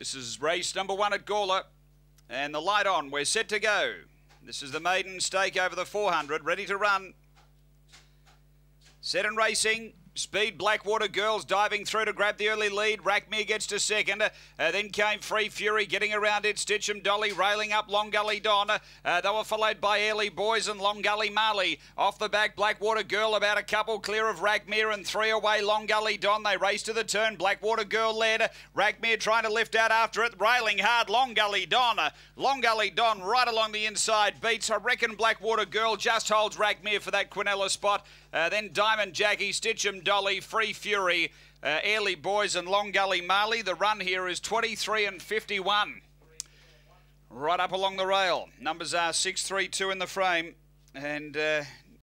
This is race number one at Gawler. And the light on. We're set to go. This is the maiden stake over the 400. Ready to run. Set and racing. Speed Blackwater Girls diving through to grab the early lead. Rackmere gets to second. Uh, then came Free Fury getting around it. Stitchem Dolly railing up Long Gully Don. Uh, they were followed by Early Boys and Long Gully Marley. Off the back, Blackwater Girl about a couple clear of Rackmere and three away Long Gully Don. They race to the turn. Blackwater Girl led. Rackmere trying to lift out after it. Railing hard. Long Gully Don. Long Gully Don right along the inside beats. I reckon Blackwater Girl just holds Rackmere for that Quinella spot. Uh, then Diamond Jackie, Stitchem Dolly, Free Fury, uh, Boys and Long Gully Marley. The run here is 23 and 51. Right up along the rail. Numbers are 632 in the frame. And uh,